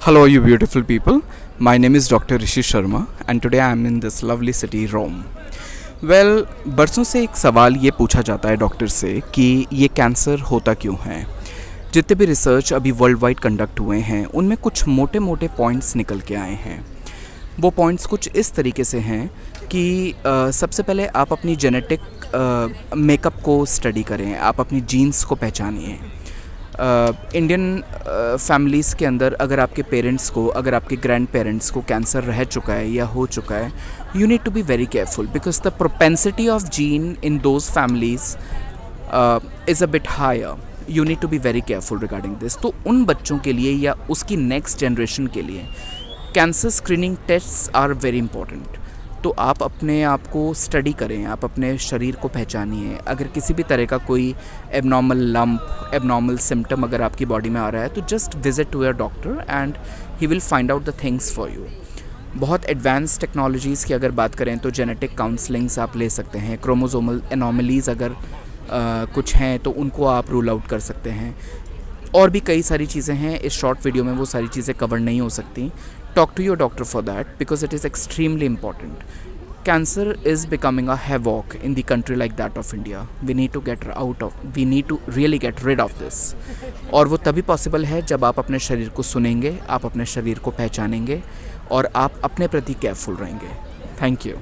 Hello, you beautiful people. My name is Dr. Rishi Sharma, and today I am in this lovely city, Rome. Well well, बरसों से एक सवाल ये पूछा जाता है डॉक्टर से कि ये कैंसर होता क्यों है जितने भी रिसर्च अभी वर्ल्ड वाइड कंडक्ट हुए हैं उनमें कुछ मोटे मोटे पॉइंट्स निकल के आए हैं वो पॉइंट्स कुछ इस तरीके से हैं कि आ, सबसे पहले आप अपनी जेनेटिक मेकअप को स्टडी करें आप अपनी जीन्स को पहचानिए इंडियन फैमिलीज़ के अंदर अगर आपके पेरेंट्स को, अगर आपके ग्रैंड पेरेंट्स को कैंसर रह चुका है या हो चुका है you need to be very careful because the propensity of gene in those families is a bit higher you need to be very careful regarding this तो उन बच्चों के लिए या उसकी नेक्स्ट जनरेशन के लिए cancer screening test are very important तो आप अपने आप को स्टडी करें आप अपने शरीर को पहचानिए। अगर किसी भी तरह का कोई एबनॉर्मल लम्प एबनॉर्मल सिम्टम अगर आपकी बॉडी में आ रहा है तो just visit to your doctor and he will find out the things for you बहुत एडवांस टेक्नोलॉजीज़ की अगर बात करें तो जेनेटिक काउंसलिंग्स आप ले सकते हैं। क्रोमोजोमल एनॉमलीज़ अगर आ, कुछ हैं तो उनको आप रूल आउट कर सकते हैं। और भी कई सारी चीज़ें हैं इस शॉर्ट वीडियो में वो सारी चीज़ें कवर नहीं हो सकती। Talk to your doctor for that because it is extremely important cancer is becoming a havoc in the country like that of india we need to get out of we need to really get rid of this और वो तभी possible है जब आप अपने शरीर को सुनेंगे आप अपने शरीर को पहचानेंगे और आप अपने प्रति केयरफुल रहेंगे थैंक यू